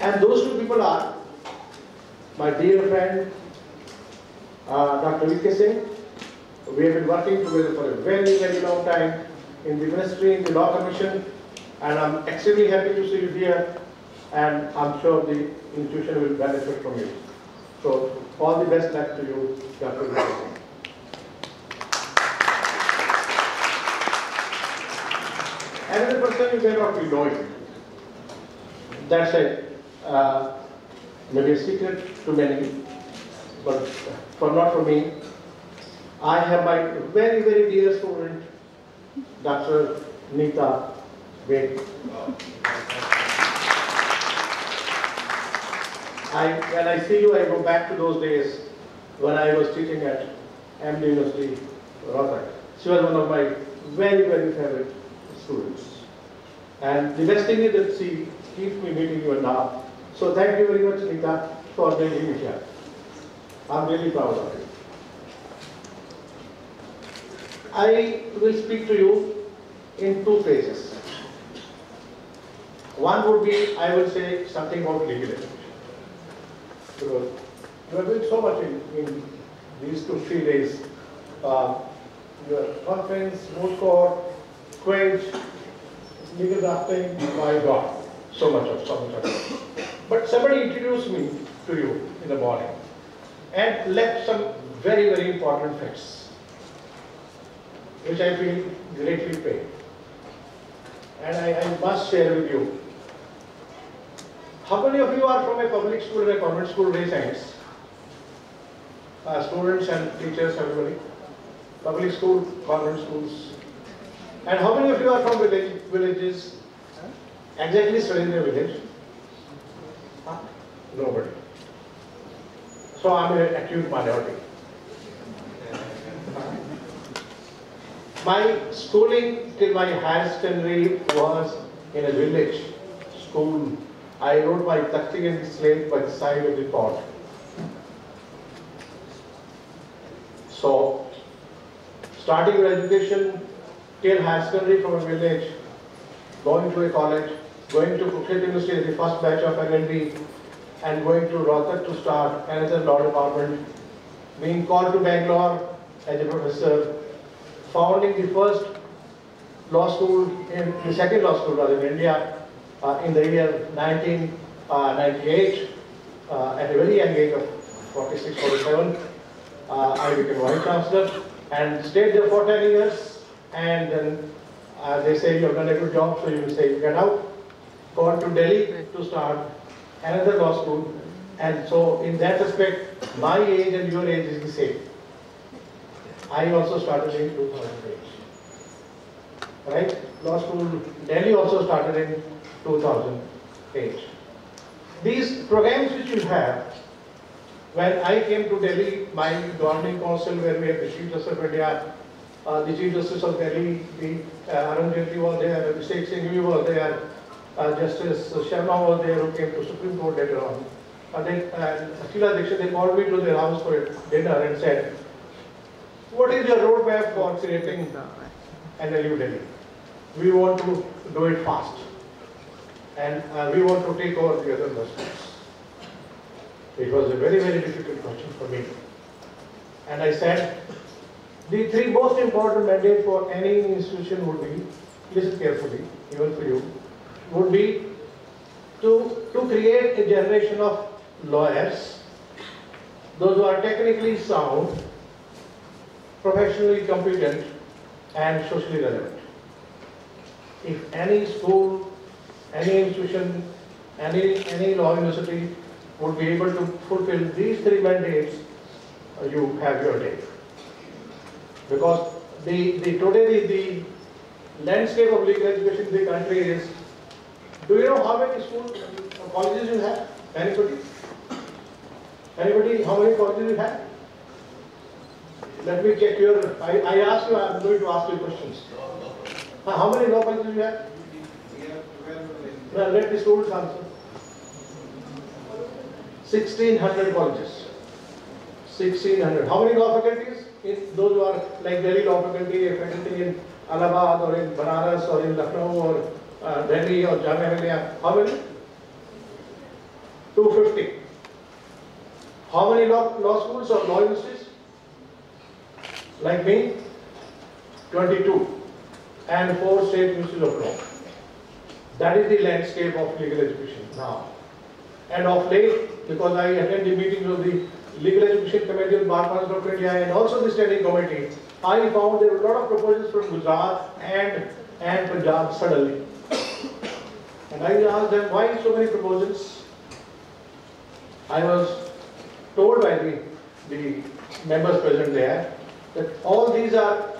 And those two people are my dear friend, uh, Dr. V.K. Singh. We have been working together for a very, very long time in the ministry, in the law commission, and I'm extremely happy to see you here, and I'm sure the institution will benefit from you. So, all the best luck to you, Dr. V.K. Singh. Another person you may not be knowing. That's a, uh, maybe a secret to many, but for not for me. I have my very, very dear student, Dr. Nita Bedi. I, when I see you, I go back to those days when I was teaching at MD University, Rohtak. She was one of my very, very favorite students. And the best thing is that she keeps me meeting you and now. So thank you very much, Nita, for bringing me here. I'm really proud of you. I will speak to you in two phases. One would be, I will say something about legal education. Because you are doing so much in, in these two, three days. Uh, your conference, moot court, quench, legal drafting, my God, so much of, so much of. But somebody introduced me to you in the morning and left some very, very important facts, which I feel greatly pain. And I, I must share with you. How many of you are from a public school or a convent school, raise hands? Uh, students and teachers, everybody. Public school, convent schools. And how many of you are from village, villages? Exactly studying in a village? Nobody. So I'm an acute minority. My schooling till my higher secondary was in a village school. I wrote my takti and slate by the side of the pond. So, starting your education till higher secondary from a village, going to a college, going to Kuket University the first batch of LLB, and going to Rohtak to start another law department, being called to Bangalore as a professor, founding the first law school in the second law school rather in India uh, in the year 1998 uh, at a very young age of 46, 47. Uh, I became vice chancellor and stayed there for 10 years and then uh, they say you've done a good job so you say get out. Gone to Delhi to start another law school and so in that respect my age and your age is the same. I also started in 2008. Right? Law school, Delhi also started in 2008. These programs which you have, when I came to Delhi, my governing council where we have the Chief Justice of India, uh, the Chief Justice of Delhi, the uh, Arun Jaitley was there, Abhishek Singhvi was there, Justice Sharma was there who came to Supreme Court later on. And uh, Sheila Dikshit, they called me to their house for dinner and said, what is your roadmap for creating NLU Delhi? We want to do it fast. And uh, we want to take over the other schools. It was a very, very difficult question for me. And I said, the three most important mandates for any institution would be, listen carefully, even for you, would be to, to create a generation of lawyers, those who are technically sound, professionally competent, and socially relevant. If any school, any institution, any, any law university would be able to fulfill these three mandates, uh, you have your day. Because the, the today the, the landscape of legal education in the country is, do you know how many school uh, colleges you have? Anybody? Anybody, how many colleges you have? Let me check your, I, I asked you, I'm going to ask you questions. Uh, How many law colleges you have? Well, let the students answer. Sixteen hundred colleges. Sixteen hundred. How many law faculties? Those who are like Delhi law faculty, faculty in Allahabad or in Banaras or in Lucknow or uh, Delhi or Jamia. How many? 250. How many law, law schools or law universities? Like me? 22. And four state universities of law. That is the landscape of legal education now. And of late, because I attend the meetings of the Legal Education Committee of Bar Council of India and also the standing committee, I found there were a lot of proposals from Gujarat and, and Punjab suddenly. And I asked them, why so many proposals? I was told by the, the members present there that all these are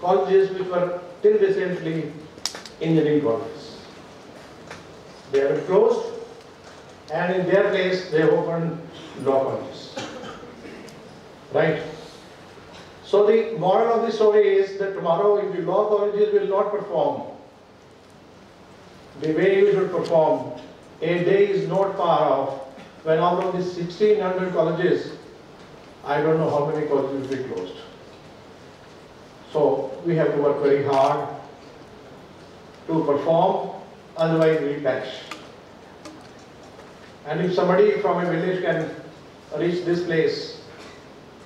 colleges which were till recently engineering colleges. They are closed and in their place they have opened law colleges. Right? So the moral of the story is that tomorrow if the law colleges will not perform the way you should perform, a day is not far off when out of the 1600 colleges, I don't know how many colleges will be closed. So we have to work very hard to perform, otherwise we perish. And if somebody from a village can reach this place,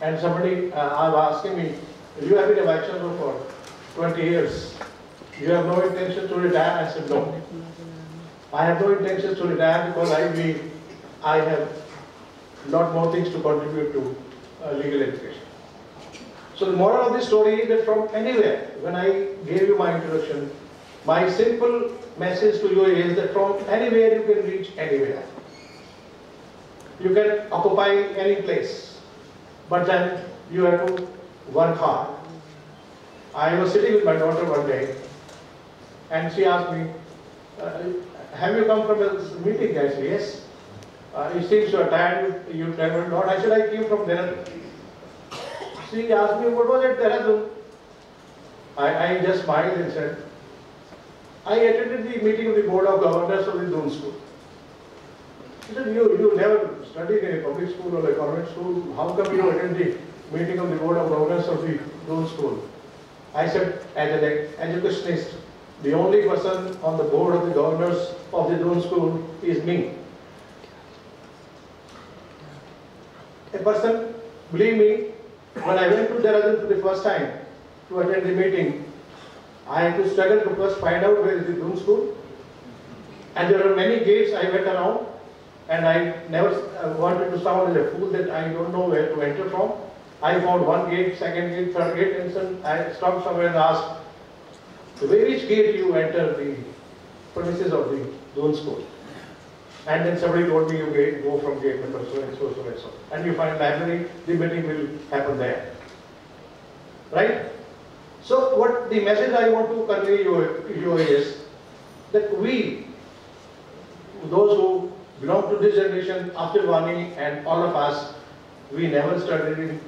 and somebody uh, asking me, you have been a vice chancellor for 20 years, you have no intention to retire? I said, no. I have no intention to retire because I believe I have lot more things to contribute to uh, legal education. So the moral of the story is that from anywhere, when I gave you my introduction, my simple message to you is that from anywhere you can reach anywhere. You can occupy any place, but then you have to work hard. I was sitting with my daughter one day, and she asked me, uh, have you come from a meeting? I said, yes. Uh, it seems you are tired, you traveled a lot. I said, I came from Dehradun. She asked me, what was it, Dehradun? I, I just smiled and said, I attended the meeting of the Board of Governors of the Doon School. She said, you, you never studied in a public school or a government school. How come you attend the meeting of the Board of Governors of the Doon School? I said, as an educationist, the only person on the board of the governors of the Doon School is me. A person, believe me, when I went to Dehradun for the first time to attend the meeting, I had to struggle to first find out where is the Doon School. And there were many gates I went around and I never wanted to sound as a fool that I don't know where to enter from. I found one gate, second gate, third gate, and then I stopped somewhere and asked, which gate you enter the premises of the Doon School? And then somebody told me you go from gate number so and so, so and so. And you find library, the meeting will happen there. Right? So what the message I want to convey you, you is that we, those who belong to this generation after Vani and all of us, we never studied in